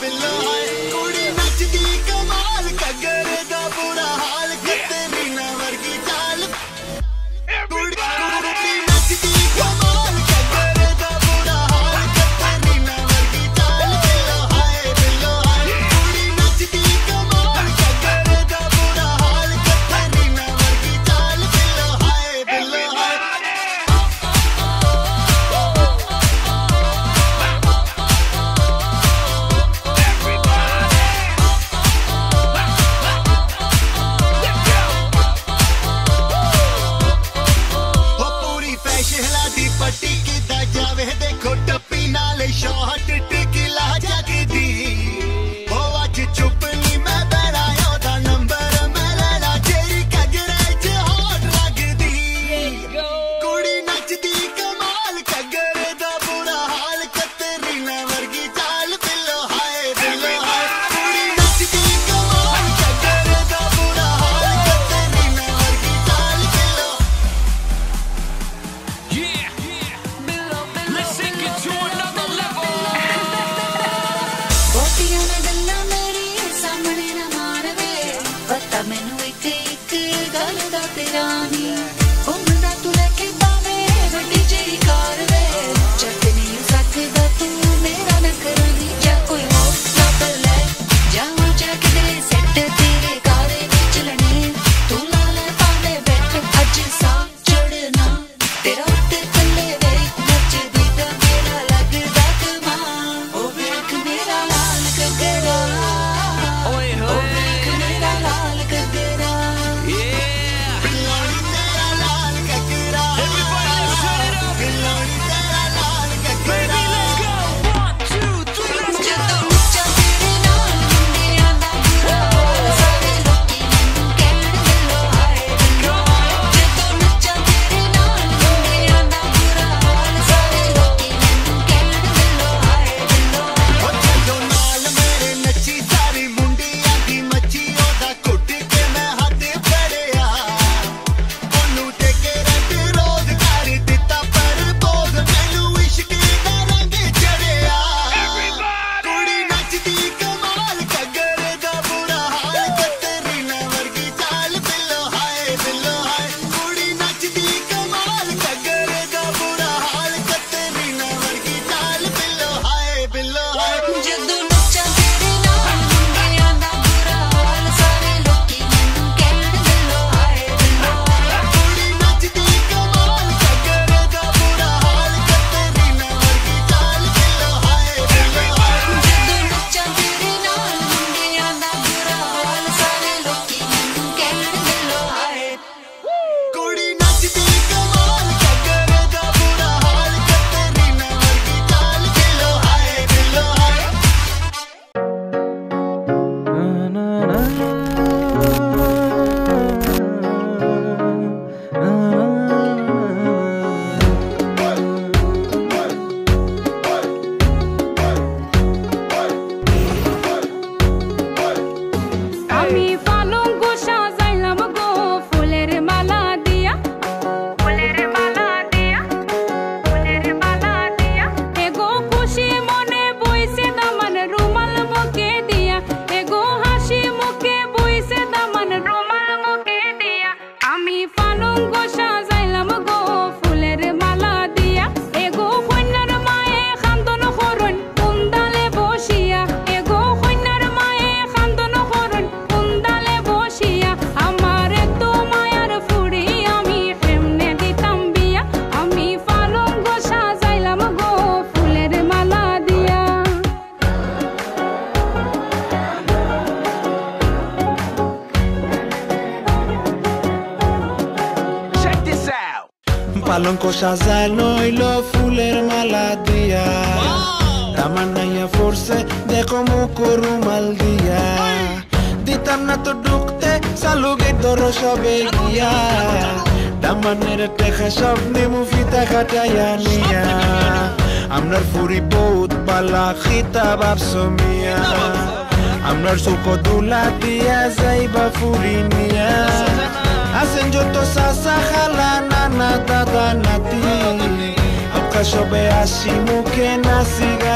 been love. পালঙ্ক সাজায় লইল ফুলের মালা দিয়া তামার নাইয়া ফোরসে দেখো মুখো রুমাল দিয়া দিতাম না তো ঢুকতে চালু গেটর সবে গিয়া তামানের টেখা সব নেমু ফিতা কাটাইয়া নিয়া আমরার ফুরি বহুত পালা খিতা বাপসো মিয়া আমরার চোখ দুলা দিয়া যাইবা ফুরি নিয়া Asen sa sa na dadanati Aukasho be ashi muke nasi ga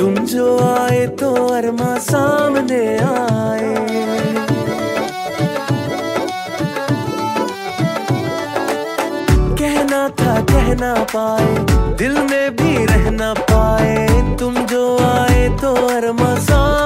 तुम जो आए तो अरमा सामने आए। कहना था, कहना पाए, दिल में भी रहना पाए। तुम जो आए तो अरमा सामने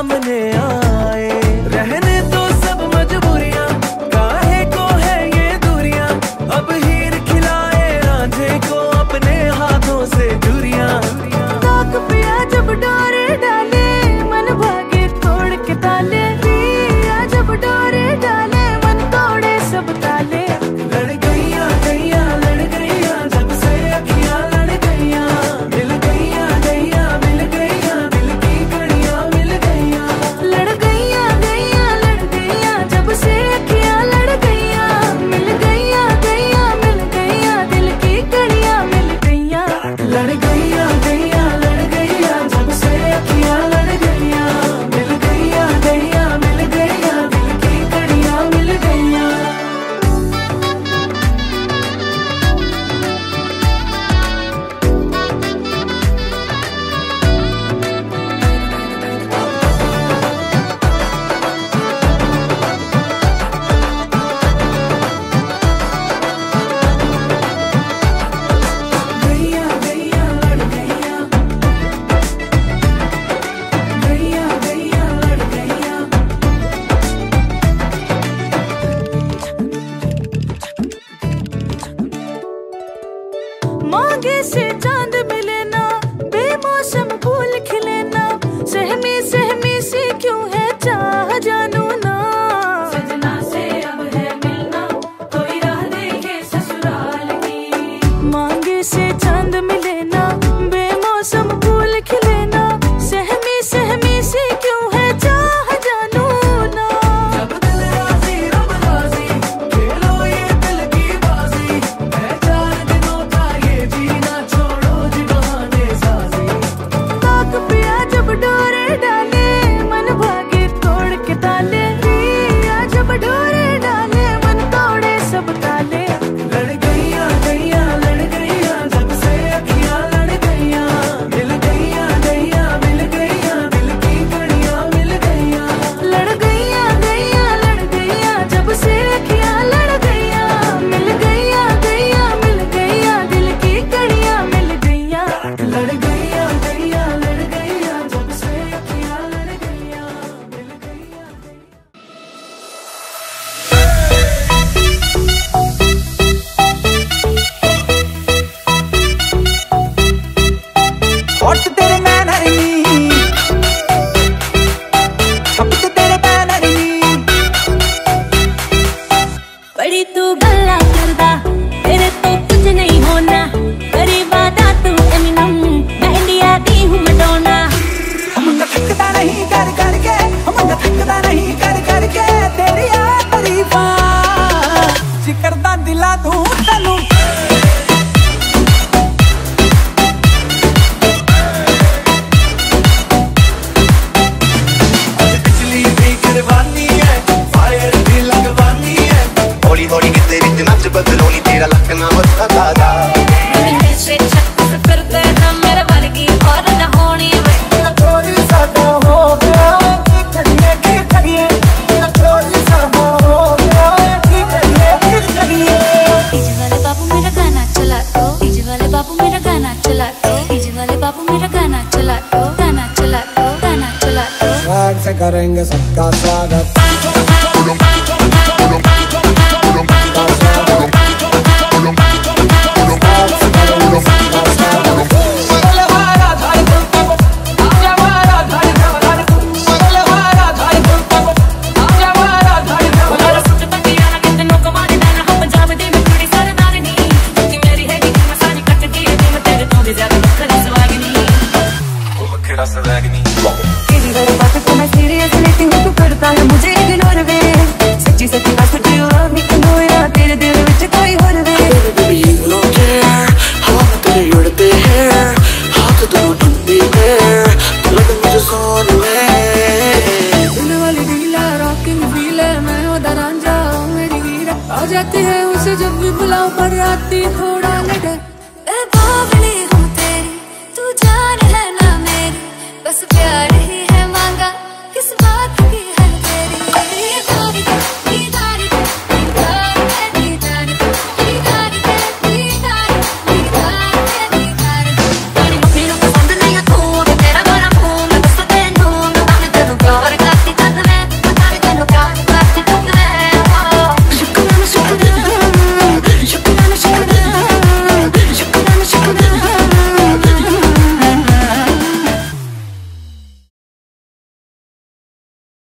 carengue, esa casa